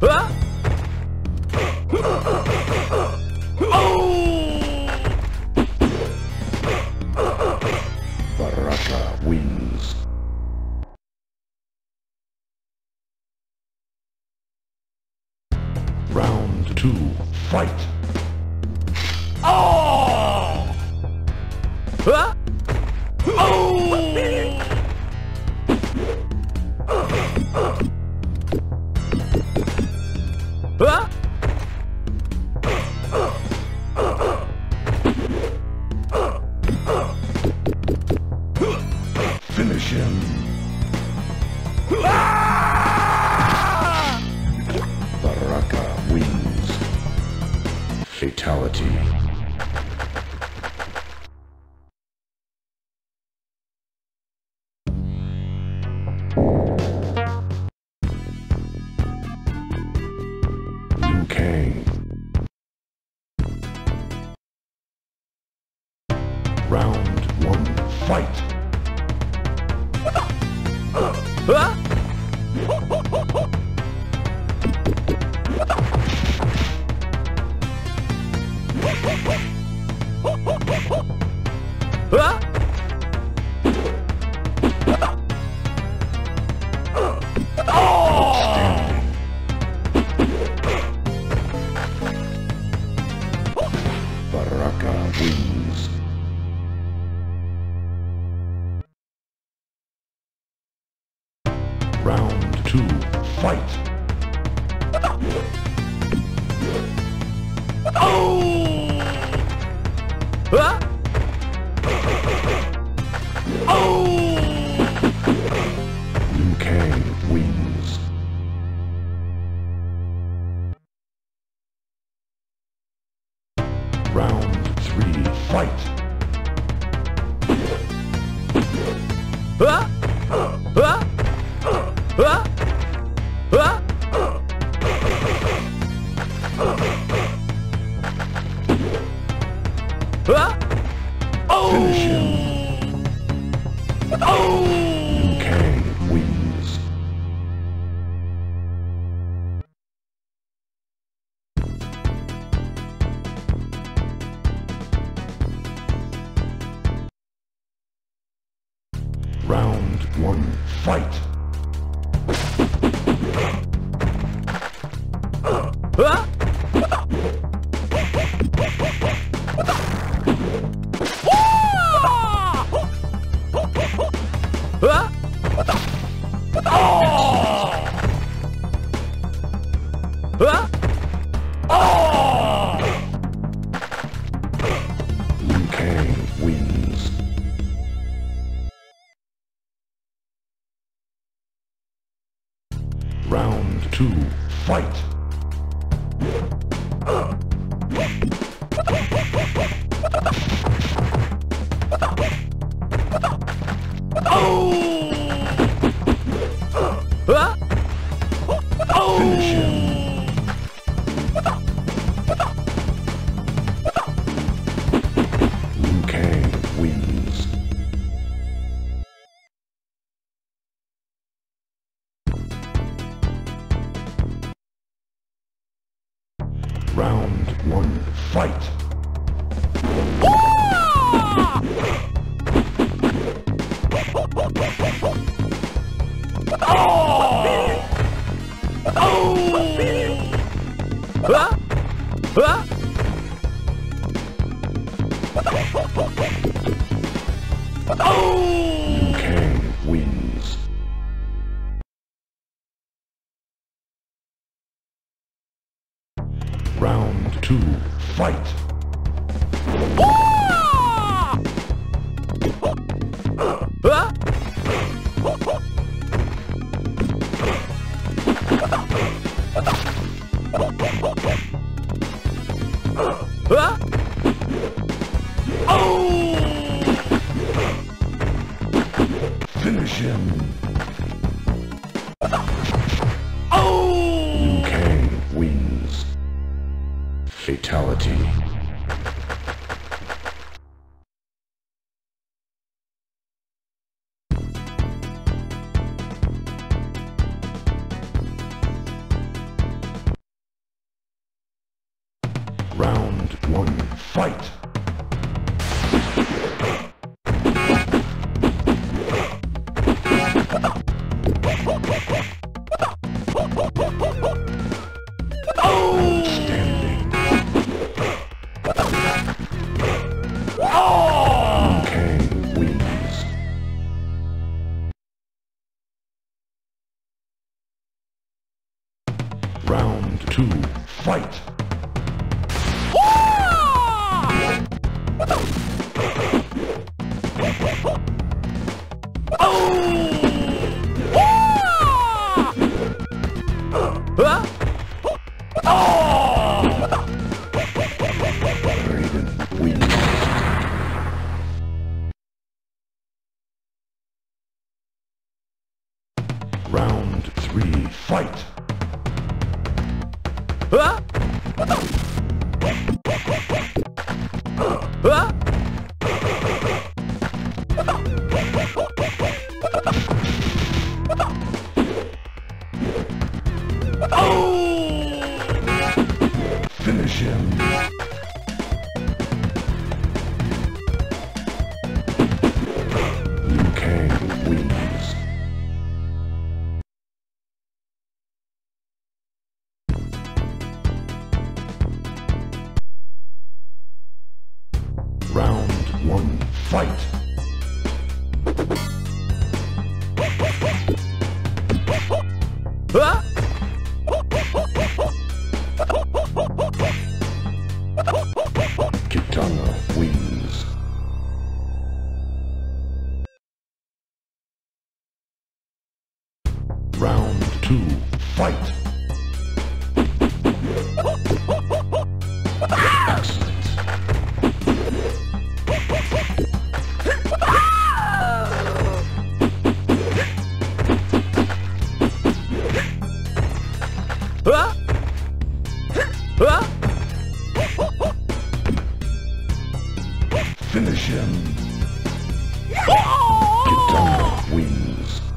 Baraka Ah! Baraka wins. Fatality. fight! Oh! Huh? Round three, fight! Huh? Huh? Huh? Huh? Oh! Round two, fight! Oh! Finish him. two, fight! Fight! three, fight! Huh? Huh? Oh! Finish him. Finish him. Kitana wings.